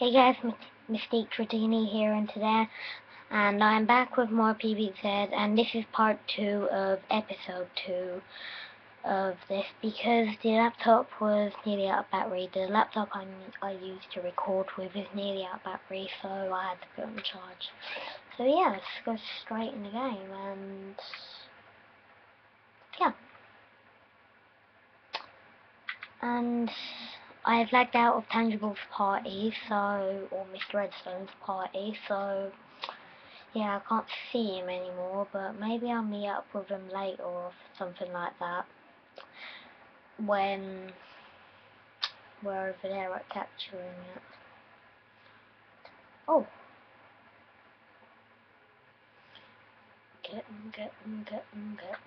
Hey guys, Mystique Dratini here and today, and I'm back with more PvZ, and this is part 2 of episode 2 of this, because the laptop was nearly out of battery. The laptop I, I used to record with is nearly out of battery, so I had to put on charge. So yeah, let's go straight in the game, and yeah. And I've lagged out of Tangible's party, so, or Mr. Redstone's party, so, yeah, I can't see him anymore, but maybe I'll meet up with him later or something like that, when we're over there at capturing it. Oh! Get him, get him, get him, get.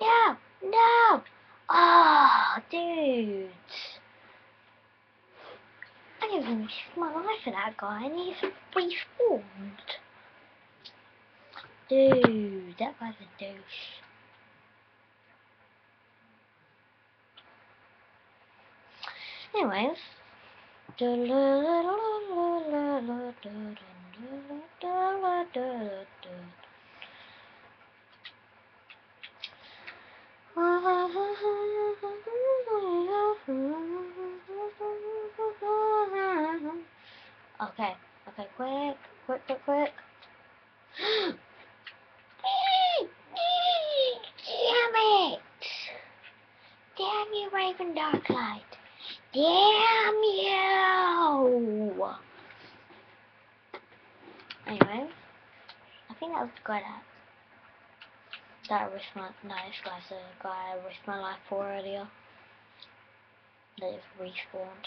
No! No! Oh, dude. I even risk my life for that guy, and he's respawned. Dude, that guy's a douche. Anyways. Okay, okay, quick, quick, quick, quick. Damn it! Damn you, Raven Darklight! Damn you! Anyway, I think that was good at that I risked my, no, this guy's a guy I risked my life for earlier. That is respawned.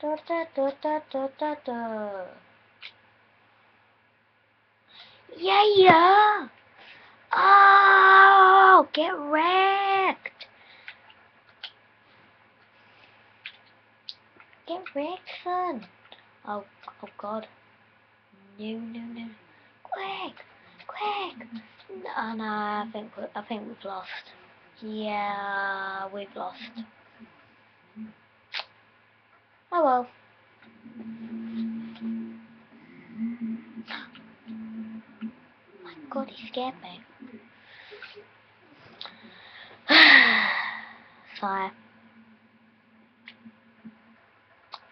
dun yeah, yeah. Oh, get wrecked. Get wrecked, son. Oh, oh God. No, no, no. Quick, quick. No, no, I think I think we've lost. Yeah, we've lost. Oh well. My God, he scared me. Sigh.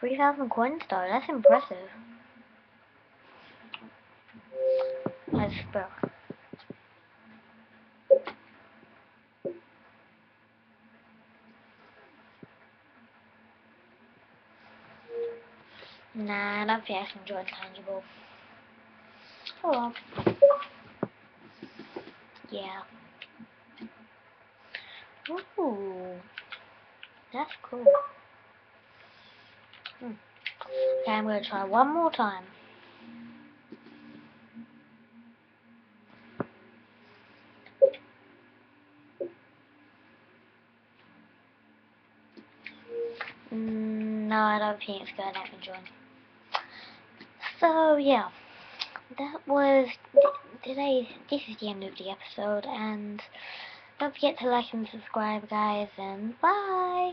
3,000 coins though, that's impressive. Let's go. Nah, I don't think I can join Tangible. Oh well. Yeah. Ooh. That's cool. Okay, I'm gonna try one more time. Mm, no, I don't think it's gonna let me join. So yeah, that was today. This is the end of the episode, and don't forget to like and subscribe, guys. And bye.